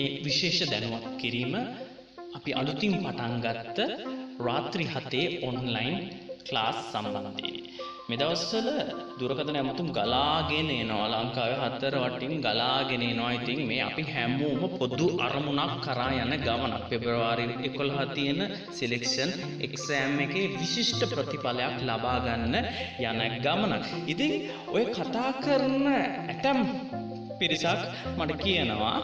මේ විශේෂ දැනුවත් කිරීම අපි අලුතින් පටන් ගත්ත රාත්‍රී හතේ ඔන්ලයින් ක්ලාස් සම්බන්ධයෙන්. මෙදවස්වල දුරකථන ඇමතුම් ගලාගෙන එනවා ලංකාවේ හතර වටින් ගලාගෙන එනවා. ඉතින් මේ අපි හැමෝම පොදු අරමුණක් කරා යන ගමනක්. පෙබරවාරි 11 තියෙන සිලෙක්ෂන් එක්සෑම් එකේ විශිෂ්ට ප්‍රතිඵලයක් ලබා ගන්න යන ගමනක්. ඉතින් ඔය කතා කරන ඇතම් පිරිසක් මට කියනවා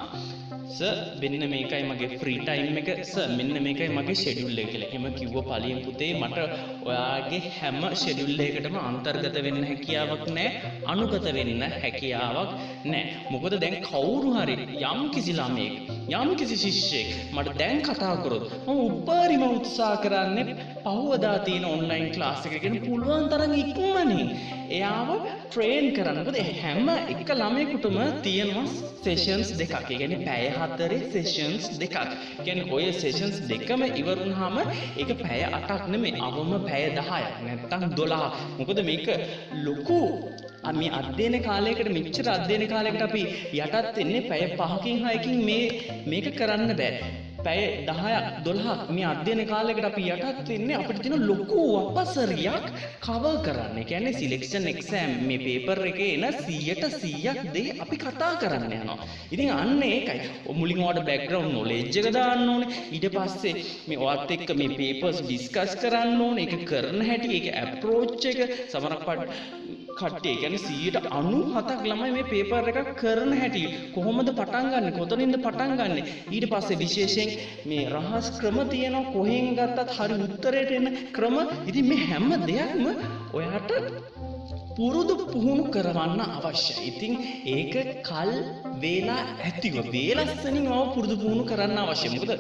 ස මෙන්න මේකයි මගේ ෆ්‍රී ටයිම් එක ස මෙන්න මේකයි මගේ ෂෙඩියුල් එක කියලා. එහෙම කිව්ව පළියෙන් පුතේ මට ඔයාගේ හැම ෂෙඩියුල් එකකටම අන්තර්ගත වෙන්න හැකියාවක් නැහැ. අනුගත වෙන්න හැකියාවක් නැහැ. මොකද දැන් කවුරු හරි යම් කිසි ළමයෙක් යම් කිසි ශිෂ්‍යයෙක් මට දැන් කතා කරොත් මම උපරිම උත්සාහ කරන්නේ පහුවදා තියෙන ඔන්ලයින් ක්ලාස් එක ගැන පුළුවන් තරම් ඉක්මනින් එයාව ට්‍රේන් කරන්න. මොකද හැම එක ළමයෙකුටම තියෙනවා සෙෂන්ස් දෙකක්. ඒ කියන්නේ පැය හතරේ සෙෂන්ස් දෙකක්. කියන්නේ ඔය සෙෂන්ස් දෙකම ඉවර වුණාම ඒක පැය 8ක් නෙමෙයි අවම පැය 10ක් නැත්තම් 12ක්. මොකද මේක ලොකු මේ අධ්‍යයන කාලයකට මෙච්චර අධ්‍යයන කාලයකට අපි යටත් වෙන්නේ පැය 5කින් 6කින් මේ මේක කරන්න බෑ. පැය 10ක් 12ක් මේ අධ්‍යයන කාලයකට අපි යටත් වෙන්නේ අපිට තියෙන ලොකු අපසරියක් කවර් කරන්න. ඒ කියන්නේ සිලෙක්ෂන් එක්සෑම් මේ පේපර් එකේ එන 100ට 100ක් දේ අපි කතා කරන්න යනවා. ඉතින් අන්න ඒකයි. මුලින් ඔයාලට බෑග්ග්‍රවුන්ඩ් නොලෙජ් එක දාන්න ඕනේ. ඊට පස්සේ මේ ඔයත් එක්ක මේ පේපර්ස් ඩිස්කස් කරන්න ඕනේ. ඒක කරන හැටි, ඒක අප්‍රෝච් එක සමහරක් කට්ටිය කියන්නේ 197ක් ළමයි මේ පේපර් එකක් කරන හැටි. කොහොමද පටන් ගන්නෙ? කොතනින්ද පටන් ගන්නෙ? ඊට පස්සේ විශේෂයෙන් මේ රහස් ක්‍රම තියෙනවා. කොහෙන් ගත්තත් හරි උත්තරයට එන ක්‍රම. ඉතින් මේ හැම දෙයක්ම ඔයාට පුරුදු පුහුණු කරවන්න අවශ්‍යයි. ඉතින් ඒක කල් වේලා ඇතිව වේලස්සනින් මම පුරුදු පුහුණු කරන්න අවශ්‍යයි. මොකද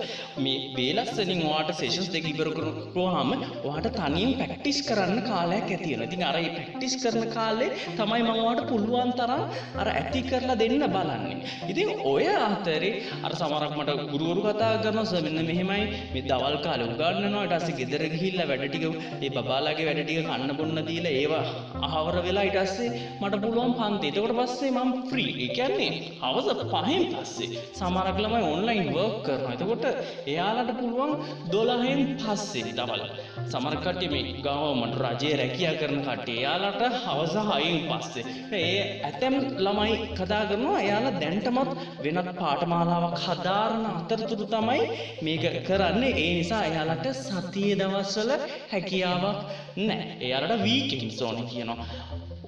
මේ වේලස්සනින් ඔයාට සෙෂන්ස් දෙක ඉවර කරපුවාම ඔයාට තනියෙන් ප්‍රැක්ටිස් කරන්න කාලයක් ඇති වෙනවා. ඉතින් අර මේ ප්‍රැක්ටිස් කරන කාලේ තමයි මම ඔයාට පුළුවන් තරම් අර ඇති කරලා දෙන්න බලන්නේ. ඉතින් ඔය අතරේ අර සමහරක් මට ගුරුවරු කතා කරනවා සර් මෙන්න මෙහෙමයි මේ දවල් කාලේ උගන්වනවා ඊට පස්සේ ගෙදර ගිහිල්ලා වැඩ ටික ඒ බබාලාගේ වැඩ ටික කන්න බොන්න දීලා ඒවා අහවර වෙලා ඊට පස්සේ මට පුළුවන් පන්ති. එතකොට පස්සේ මම ෆ්‍රී. ඒ කියන්නේ හවස 5න් පස්සේ සමහරක් ළමයි ඔන්ලයින් වර්ක් කරනවා. එතකොට එයාලට පුළුවන් 12න් පස්සේ දවල්. සමහර කට්ටිය මේ ගාව මට රජයේ රැකියා කරන කට්ටිය එයාලට හවස 6න් පස්සේ. ඒ ඇතැම් ළමයි කතා කරනවා එයාලා දැන්ටමත් වෙනත් පාඨමාලාවක් හදාරන අතරතුරු තමයි මේක කරන්නේ. ඒ නිසා එයාලට සතියේ දවස්වල හැකියාවක් නැහැ. එයාලට වීකෙන්ඩ්ස් ඕනේ කියනවා.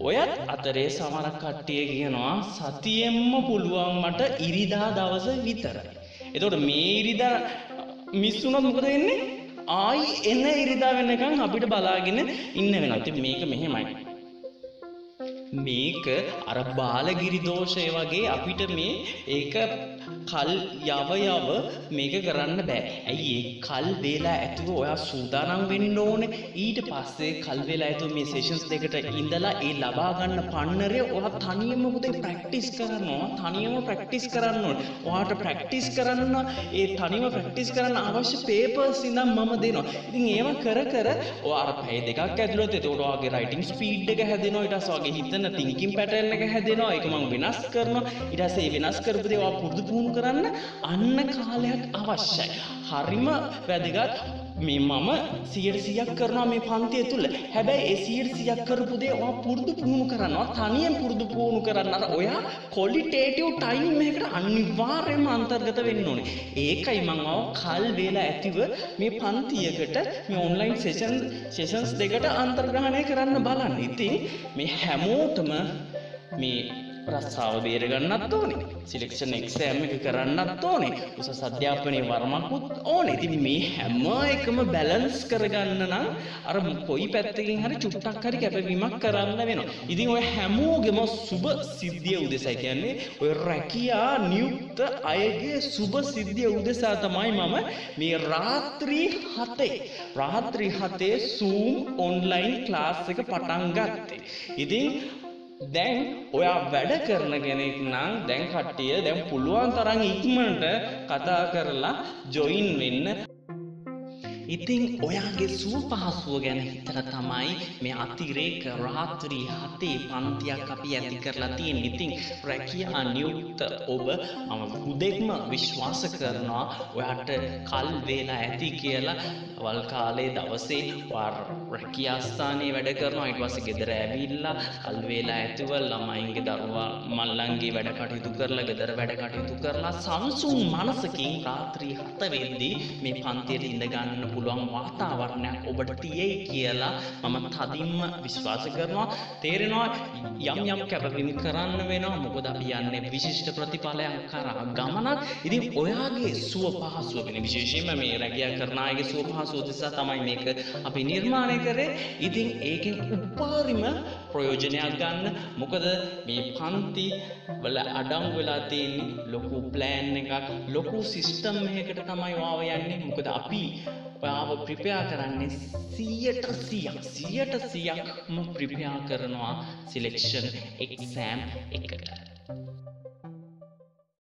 ඔයත් අතරේ සමහරක් කට්ටිය කියනවා සතියෙන්ම පුළුවන් මට ඉරිදා දවස විතරයි. එතකොට මේ ඉරිදා මිස් වුණොත් මොකද වෙන්නේ? ආයි එන ඉරිදා වෙනකන් අපිට බලාගෙන ඉන්න වෙනවා. ඉතින් මේක මෙහෙමයි. මේක අර බාලගිරි දෝෂය වගේ අපිට මේ ඒක කල් යව යව මේක කරන්න බෑ. ඇයි ඒ කල් වේලා ඇතුව ඔයා සූදානම් වෙන්න ඕනේ. ඊට පස්සේ කල් වේලා ඇතුව මේ සෙෂන්ස් දෙකට ඉඳලා ඒ ලබා ගන්න පන්නරේ ඔයා තනියම පුතේ ප්‍රැක්ටිස් කරනවා. තනියම ප්‍රැක්ටිස් කරන්න ඕනේ. ඔයාට ප්‍රැක්ටිස් කරන්න ඒ තනියම ප්‍රැක්ටිස් කරන්න අවශ්‍ය පේපර්ස් ඉඳන් මම දෙනවා. ඉතින් ඒවා කර කර ඔයා අර පැය දෙකක් ඇතුළත එතකොට ඔයාගේ රයිටින් ස්පීඩ් එක හැදෙනවා. ඊට පස්සේ ඔයාගේ හිතන තින්කින් පැටර්න් එක හැදෙනවා. ඒක මම වෙනස් කරනවා. ඊට පස්සේ ඒ වෙනස් කරපු දේ ඔයා පුරුදු පුහුණු කරන්න අන්න කාලයක් අවශ්‍යයි. හරිම වැදගත් මේ මම 100%ක් කරනවා මේ පන්තිය තුල. හැබැයි ඒ 100%ක් කරපු දේ ඔයා පුරුදු පුහුණු කරනවා. තනියෙන් පුරුදු පුහුණු කරන්න අර ඔයා ක්වොලිටේටිව් ටයිම් එකකට අනිවාර්යයෙන්ම අන්තර්ගත වෙන්න ඕනේ. ඒකයි මම ආව කල් වේලා ඇතිව මේ පන්තියකට මේ ඔන්ලයින් සෙෂන් සෙෂන්ස් දෙකට අන්තර්ග්‍රහණය කරන්න බලන්න. ඉතින් මේ හැමෝටම මේ රස්සාව බේරගන්නත් ඕනේ. සිලෙක්ෂන් එක්සෑම් එක කරන්නත් ඕනේ. උසස් අධ්‍යාපනයේ වර්මකුත් ඕනේ. ඉතින් මේ හැම එකම බැලන්ස් කරගන්න නම් අර කොයි පැත්තකින් හරි චුට්ටක් හරි කැපවීමක් කරන්න වෙනවා. ඉතින් ඔය හැමෝගෙම සුබ සිද්ධිය උදෙසා කියන්නේ ඔය රැකියා නියුක්ත අයගේ සුබ සිද්ධිය උදෙසා තමයි මම මේ රාත්‍රී 7 රාත්‍රී 7 Zoom ඔන්ලයින් ක්ලාස් එක පටන් ගත්තේ. ඉතින් දැන් ඔයා වැඩ කරන කෙනෙක් නම් දැන් කට්ටිය දැන් පුළුවන් තරම් ඉක්මනට කතා කරලා ජොයින් වෙන්න ඉතින් ඔයාගේ සුව පහසුව ගැන හිතලා තමයි මේ අතිරේක රාත්‍රී හතේ පන්තියක් අපි ඇති කරලා තියෙන. ඉතින් රැකියා නියුක්ත ඔබ මම හුදෙක්ම විශ්වාස කරනවා ඔයාට කල් වේලා ඇති කියලා වල් කාලේ දවසේ වා රැකියා ස්ථානයේ වැඩ කරනවා ඊට පස්සේ ගෙදර ඇවිල්ලා කල් වේලා ඇතුව ළමයින්ගේ දරුවා මල්ලන්ගේ වැඩ කටයුතු කරලා ගෙදර වැඩ කටයුතු කරලා සංසුන් මනසකින් රාත්‍රී 7 වෙද්දී මේ පන්තියට ඉඳ ගන්න පුළුවන් වාතාවරණයක් ඔබට තියෙයි කියලා මම තදින්ම විශ්වාස කරනවා. තේරෙනවා යම් යම් කැපවීම් කරන්න වෙනවා. මොකද අපි යන්නේ විශිෂ්ට ප්‍රතිඵලයක් කරා ගමනක්. ඉතින් ඔයාගේ සුව පහසුව වෙන විශේෂයෙන්ම මේ රැකියා කරන අයගේ සුව පහසුව නිසා තමයි මේක අපි නිර්මාණය කරේ. ඉතින් ඒකෙන් උපාරිම ප්‍රයෝජනයක් ගන්න. මොකද මේ පන්ති වල අඩංගු වෙලා තියෙන්නේ ලොකු ප්ලෑන් එකක් ලොකු සිස්ටම් එකකට තමයි ඔයාව යන්නේ. මොකද අපි ඔයාව ප්‍රිපෙයාර් කරන්නේ 100ට 100ක් 100ට 100ක්ම ප්‍රිපෙයාර් කරනවා සිලෙක්ෂන් එක්සෑම් එකට.